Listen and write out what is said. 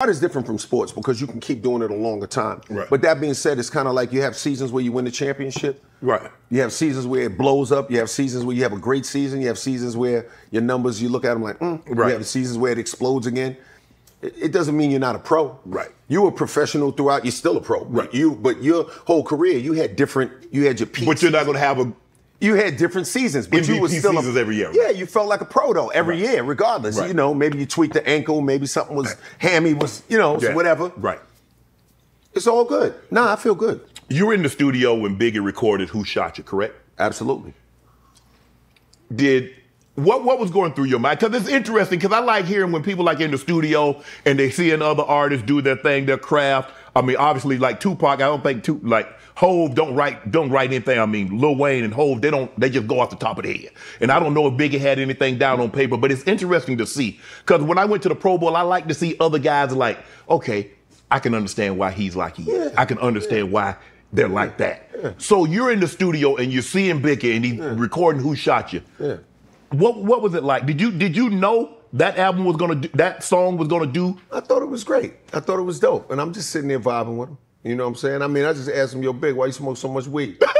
Art is different from sports because you can keep doing it a longer time. Right. But that being said, it's kind of like you have seasons where you win the championship. Right. You have seasons where it blows up. You have seasons where you have a great season. You have seasons where your numbers, you look at them like, mm. Right. You have seasons where it explodes again. It, it doesn't mean you're not a pro. Right. You were professional throughout. You're still a pro. Right. You, but your whole career, you had different. You had your peaks. But you're not going to have a You had different seasons, but you MVP were still seasons a, every year, Yeah, you felt like a pro though every Right. year, regardless. Right. You know, maybe you tweaked the ankle, maybe something was hammy, was you know, Yeah. whatever. Right. It's all good. Nah, I feel good. You were in the studio when Biggie recorded "Who Shot You," correct? Absolutely. did what what was going through your mind? Because it's interesting. Because I like hearing when people like in the studio and they see another artist do their thing, their craft. I mean, obviously, like Tupac, I don't think Tup like Hove don't write don't write anything. I mean, Lil Wayne and Hove, they don't they just go off the top of the head. And I don't know if Biggie had anything down on paper, but it's interesting to see. Because when I went to the Pro Bowl, I like to see other guys like, okay, I can understand why he's like he is. I can understand why they're like that. So you're in the studio and you're seeing Biggie and he's recording Who Shot You. Yeah. What what was it like? Did you did you know that album was gonna do that song was gonna do? I thought it was great. I thought it was dope. And I'm just sitting there vibing with him. You know what I'm saying? I mean, I just asked him, yo, Big, why you smoke so much weed?